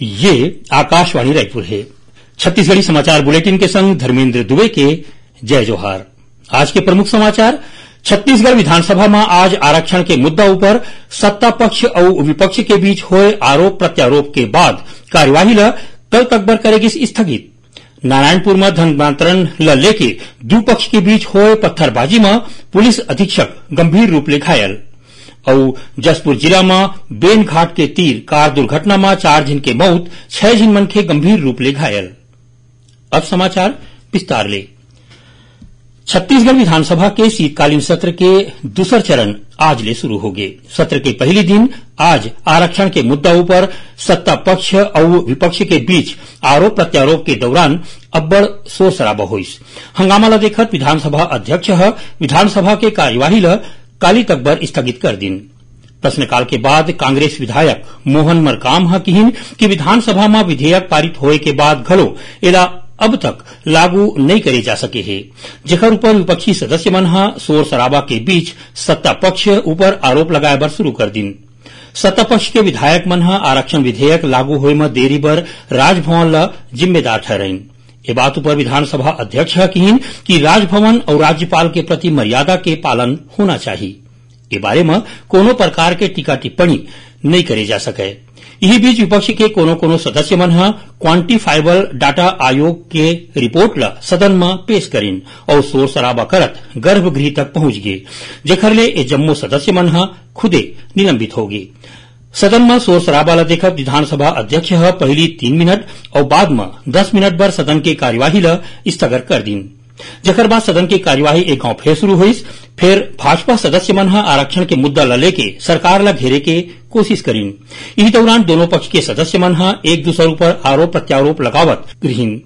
ये आकाशवाणी रायपुर है। छत्तीसगढ़ी समाचार बुलेटिन के संग धर्मेंद्र दुबे के जय जोहार। आज के प्रमुख समाचार, छत्तीसगढ़ विधानसभा में आज आरक्षण के मुद्दा ऊपर सत्ता पक्ष और विपक्ष के बीच हुए आरोप प्रत्यारोप के बाद कार्यवाही ल कल तकबर करेगी स्थगित। नारायणपुर में धनवांतरण ल लेके दू पक्ष के बीच हुए पत्थरबाजी में पुलिस अधीक्षक गंभीर रूप ले घायल और जसपुर जिला में बेन घाट के तीर कार दुर्घटना में चार जन के मौत, छह जन मनखे गंभीर रूप ले घायल। अब समाचार विस्तार ले। छत्तीसगढ़ विधानसभा के शीतकालीन सत्र के दूसर चरण आज ले शुरू हो गए। सत्र के पहले दिन आज आरक्षण के मुद्दा ऊपर सत्ता पक्ष और विपक्ष के बीच आरोप प्रत्यारोप के दौरान अब्बड़ शोर शराबा हुई हंगामा ल देखत विधानसभा अध्यक्ष विधानसभा के कार्यवाही काली तकबर स्थगित कर दिन। प्रश्नकाल के बाद कांग्रेस विधायक मोहन मरकाम किहिन कि विधानसभा में विधेयक पारित होए के बाद घलो एला अब तक लागू नहीं करे जा सके है। जेकर ऊपर विपक्षी सदस्य मन ह शोर शराबा के बीच सत्ता पक्ष ऊपर आरोप लगाए बर शुरू कर दिन। सत्ता पक्ष के विधायक मन ह आरक्षण विधेयक लागू होए में देरी बर राजभवन ल जिम्मेदार ठहराइन ये बात ऊपर विधानसभा अध्यक्ष कहिन कि राजभवन और राज्यपाल के प्रति मर्यादा के पालन होना चाहिए। ये बारे में कोनो प्रकार के टीका टिप्पणी नहीं करे जा सके। यही बीच विपक्ष के कोनो कोनो सदस्य मन क्वांटिफाइबल डाटा आयोग के रिपोर्ट ल सदन में पेश करिन और शोर शराबा करत गर्भगृह तक पहुँच गए। जेखर ले ए जम्मो सदस्य मन खुदे निलंबित हो गए। सदन में शोर शराबा देखत विधानसभा अध्यक्ष पहली तीन मिनट और बाद में दस मिनट बर सदन के कार्यवाही स्थगित कर दिन। जकर बाद सदन की कार्यवाही एक गाँव फिर शुरू हुई फिर भाजपा सदस्य मन आरक्षण के मुद्दा ल लेके सरकार ल घेरे के कोशिश करीन। इसी दौरान दोनों पक्ष के सदस्य मन एक दूसरे ऊपर आरोप प्रत्यारोप लगावत रहीन।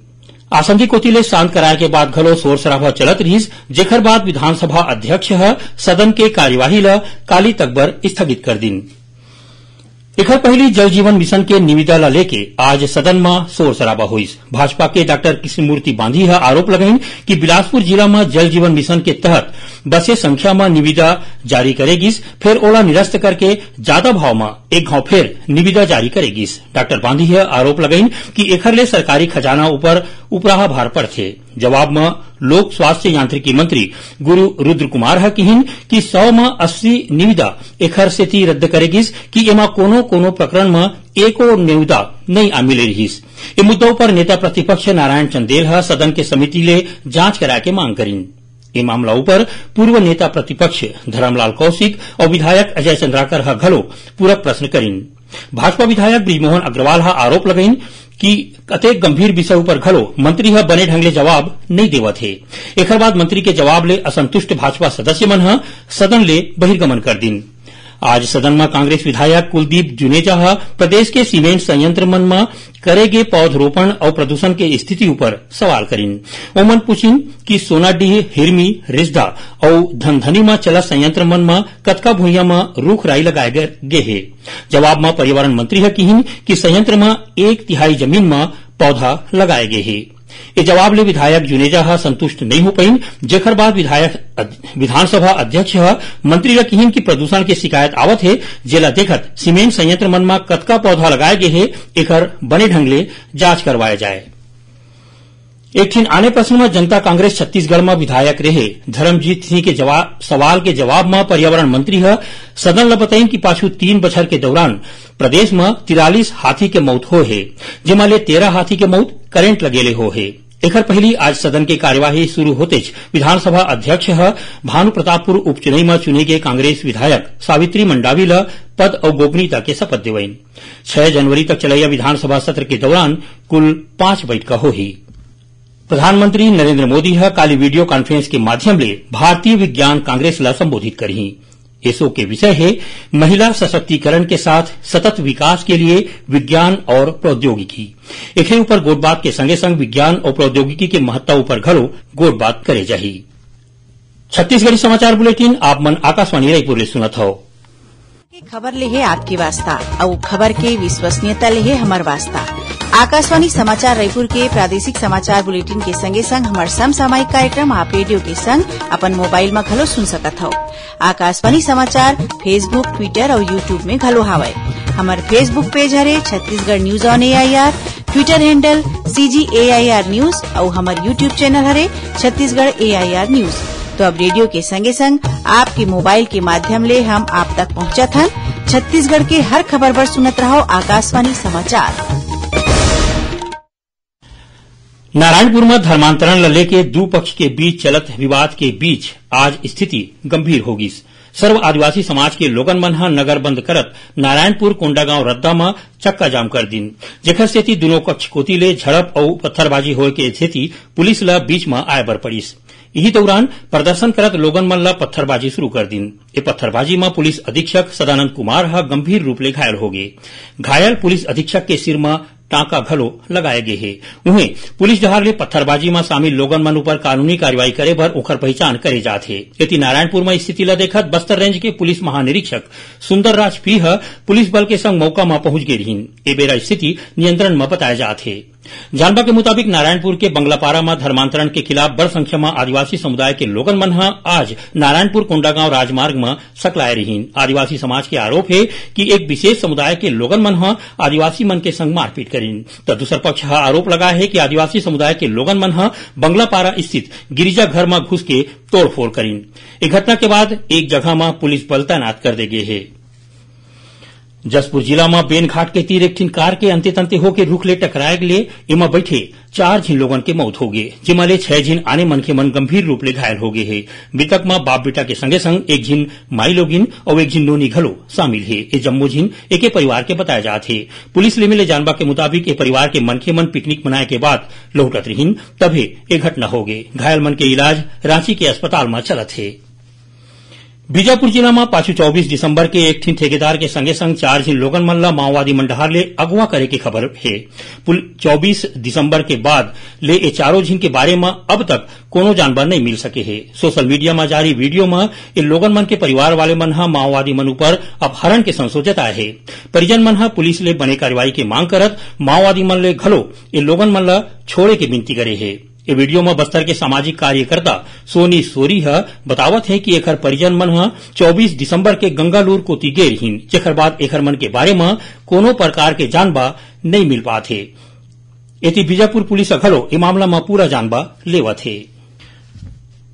आसंदी कोती ले शांत कराए के बाद घलो शोर शराबा चलत रहीस जेकर बाद विधानसभा अध्यक्ष सदन के कार्यवाही ल काली तकबर स्थगित कर दिन। एखर पहली जल जीवन मिशन के निविदा ला लेके आज सदन में शोर शराबा हुई भाजपा के डॉक्टर कृष्णमूर्ति बांधी है आरोप लगाइन कि बिलासपुर जिला में जल जीवन मिशन के तहत बसे संख्या में निविदा जारी करेगिस, फिर ओला निरस्त करके ज़्यादा भाव में एक घाव फिर निविदा जारी करेगिस। डॉक्टर बांधी है आरोप लगाइन कि एखर ले सरकारी खजाना ऊपर उपराहा भार पड़थे। जवाब में लोक स्वास्थ्य यांत्रिकी मंत्री गुरु रुद्र कुमार ह कहिन कि सौ में अस्सी निविदा एखर सेती रद्द करेगिस कि एमा कोनो कोनो प्रकरण में एको निविदा नहीं आ मिले रहीस। ए मुद्दों पर नेता प्रतिपक्ष नारायण चंदेल ह सदन के समिति ले जाँच कराए के मांग करीन। ये मामला ऊपर पूर्व नेता प्रतिपक्ष धरमलाल कौशिक और विधायक अजय चंद्राकर ह घलो पूरक प्रश्न करीन। भाजपा विधायक ब्रिजमोहन अग्रवाल आरोप लगाइन कि कतेक गंभीर विषय ऊपर घलो मंत्री ह बने ढंग ले जवाब नहीं देवत हे। एखर बाद मंत्री के जवाब ले असंतुष्ट भाजपा सदस्य मन ह सदन ले बहिर्गमन कर दिन। आज सदन में कांग्रेस विधायक कुलदीप जुनेजा प्रदेश के सीमेंट संयंत्र मन में करेगे पौधरोपण और प्रदूषण के स्थिति ऊपर सवाल करीन। ओमन पूछिन कि सोनाडीह, हिरमी, रिजदा और धनधनी में चला संयंत्र मन में कतका भूइया में रूख राई लगाए गे हे? जवाब में पर्यावरण मंत्री ह कि संयंत्र में एक तिहाई ज़मीन में पौधा लगाए गे हे। ये जवाब ले विधायक जुनेजा हा संतुष्ट नहीं हो पाई जेखर बाद विधायक विधानसभा अध्यक्ष मंत्री ल कहिन कि प्रदूषण के शिकायत आवत है। जेला देखत सीमेंट संयंत्र मन में कतका पौधा लगाए गे है एक बने ढंग ले जाँच करवाया जाए। एक ठिन आने प्रश्न में जनता कांग्रेस छत्तीसगढ़ में विधायक रहे। धर्मजीत सिंह के सवाल के जवाब में पर्यावरण मंत्री ह। सदन ल बताइन कि पाछू तीन बछर के दौरान प्रदेश में तिरालीस हाथी के मौत हो हे, जेमा ले तेरह हाथी के मौत करेंट लगेले हो हे। एकर पहली आज सदन के कार्यवाही शुरू होते विधानसभा अध्यक्ष ह भानु प्रतापपुर उपचुनाव में चुने गए कांग्रेस विधायक सावित्री मंडावी ल पद और गोपनीयता के शपथ दिवईन। छह जनवरी तक चलैया विधानसभा सत्र के दौरान कुल पाँच बैठक होही। प्रधानमंत्री नरेंद्र मोदी ह, काली वीडियो कॉन्फ्रेंस के माध्यम ले भारतीय विज्ञान कांग्रेस ला संबोधित करही एसो के विषय है, महिला सशक्तिकरण के साथ सतत विकास के लिए विज्ञान और प्रौद्योगिकी। एके ऊपर गोटबात के संगे संग विज्ञान और प्रौद्योगिकी के महत्ता ऊपर घलो गोटबात करे जाही। छत्तीसगढ़ी समाचार बुलेटिन, आप मन आकाशवाणी रायपुर सुनत हो। खबर ले आपके वास्ता, और खबर के विश्वसनीयता ले है हमार वास्ता। आकाशवाणी समाचार रायपुर के प्रादेशिक समाचार बुलेटिन के संगे संग हमार समसामयिक कार्यक्रम आप रेडियो के संग अपन मोबाइल में घलो सुन सकत हो। आकाशवाणी समाचार, फेसबुक, ट्विटर और यूट्यूब में घलो हावय। हमार Facebook page Hare Chhattisgarh news on AIR Twitter handle CG AIR news और हमार यूट्यूब चैनल हरे छत्तीसगढ़ एआईआर न्यूज़। तो अब रेडियो के संगे संग आपके मोबाइल के माध्यम ले हम आप तक पहुंचत हन। छत्तीसगढ़ के हर खबर पर सुनत रहो आकाशवाणी समाचार। नारायणपुर में धर्मांतरण ल लेके दू पक्ष के बीच चलत विवाद के बीच आज स्थिति गंभीर होगी। सर्व आदिवासी समाज के लोगन मन ह नगर बंद करत नारायणपुर कोंडागांव रद्दा में चक्का जाम कर दिन। जेखर सेती दोनों कक्ष कोती ले झड़प और पत्थरबाजी होए के सेती पुलिस ल बीच में आए बर पड़िस। इही दौरान प्रदर्शन करत लोगन मन ला पत्थरबाजी शुरू कर दिन। ए पत्थरबाजी में पुलिस अधीक्षक सदानंद कुमार ह गंभीर रूप ले घायल हो गए घायल पुलिस अधीक्षक के सिर में टांका घलो लगाए गए हे। वहीं पुलिस डहार ले पत्थरबाजी में शामिल लोगन मन ऊपर कानूनी कार्रवाई करे भर ओखर पहचान करे जात यदि नारायणपुर में स्थिति ला देखत बस्तर रेंज के पुलिस महानिरीक्षक सुंदर राज पी पुलिस बल के संग मौका में पहुँच गए रहीन। ए बेरा स्थिति नियंत्रण में बताया जात हे। जानबा के मुताबिक नारायणपुर के बंगलापारा में धर्मांतरण के खिलाफ बड़ संख्या में आदिवासी समुदाय के लोगन मन आज नारायणपुर कोंडागांव राजमार्ग में सकलाए रहीन। आदिवासी समाज के आरोप है कि एक विशेष समुदाय के लोगन मन आदिवासी मन के संग मारपीट करीन। तो दूसर पक्ष आरोप लगाए है कि आदिवासी समुदाय के लोगन मन बंगलापारा स्थित गिरिजाघर में घुस के तोड़फोड़ करीन। ए घटना के बाद एक जगह में पुलिस बल तैनात कर दे है। जसपुर जिला में बेनघाट के तीर एक ठिन कार के अंते तंते होके रुख ले टकराए ले, इमा बैठे चार झिन लोगन के मौत हो जिमा ले छह झिन आने मन के मन गंभीर रूप ले घायल हो गए है। मृतक में बाप बेटा के संगे संग एक झिन माई लोगिन और एक झिन नोनी घलो शामिल है। ये जम्मो झिन एके परिवार के बताया जात है। पुलिस ले मिले जानबा के मुताबिक ए परिवार के मन के मन पिकनिक मनाए के बाद लौटत रहीन तभी ए घटना हो गए घायल मन के इलाज रांची के अस्पताल में चलत है। बीजापुर जिला में पाछू 24 दिसंबर के एक ठिन ठेकेदार के संगे संग चार झीन लोगन मन माओवादी मंडहार ले अगवा करे के खबर है। चौबीस दिसंबर के बाद ले ए चारों झिन के बारे में अब तक कोनो जानवर नहीं मिल सके है। सोशल मीडिया में जारी वीडियो में ए लोगन मन के परिवार वाले मन माओवादी मन ऊपर अपहरण के संशय जताए है। परिजन मन पुलिस ले बने कार्रवाई के मांग करत माओवादी मन ले घलो ए लोगन मन छोड़े के विनती करे है। ये वीडियो में बस्तर के सामाजिक कार्यकर्ता सोनी सोरी ह बतावत है कि एकर परिजन मन ह 24 दिसंबर के गंगालूर कोती गे रहीन जेकर बाद एकर मन के बारे में कोनो प्रकार के जानबा नहीं मिल है। एति बीजापुर पुलिस घलो ए मामला में पूरा जानबा लेवत है।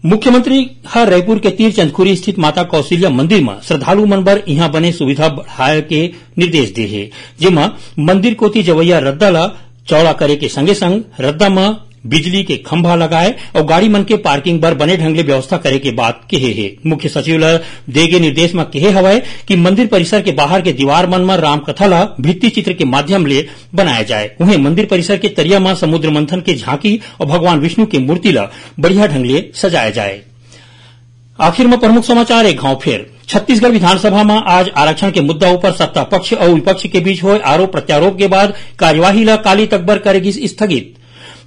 मुख्यमंत्री हर रायपुर के तीर चंदखुरी स्थित माता कौशल्या मंदिर में श्रद्धालु मन बर यहाँ बने सुविधा बढ़ाए के निर्देश दे है, जेमा मंदिर कोती जवैया रद्दा ला चौड़ा करे के संगे संग रद्दा में बिजली के खंभा लगाए और गाड़ी मन के पार्किंग बर बने ढंग ले व्यवस्था करे के बात कहे है। मुख्य सचिव ला देगे निर्देश में कहे हवय कि मंदिर परिसर के बाहर के दीवार मन में रामकथा ला भित्ति चित्र के माध्यम ले बनाया जाए। उन्हें मंदिर परिसर के तरिया में समुद्र मंथन के झांकी और भगवान विष्णु के मूर्ति ला बढ़िया ढंग ले सजाया जाए। आखिर में प्रमुख समाचार एक गाँव फिर। छत्तीसगढ़ विधानसभा में आज आरक्षण के मुद्दा ऊपर सत्ता पक्ष और विपक्ष के बीच हुए आरोप प्रत्यारोप के बाद कार्यवाही ला काली तकबर करेगी स्थगित।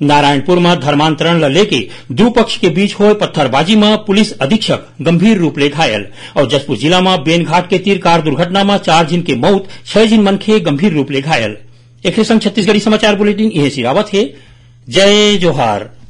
नारायणपुर में धर्मांतरण लेके दो पक्ष के बीच हुए पत्थरबाजी में पुलिस अधीक्षक गंभीर रूप ले घायल। और जसपुर जिला में बेनघाट के तीर कार दुर्घटना में चार जिन के मौत, छह जिन मनखे गंभीर रूप ले घायल। एक संग छत्तीसगढ़ी समाचार बुलेटिन है। जय जोहार।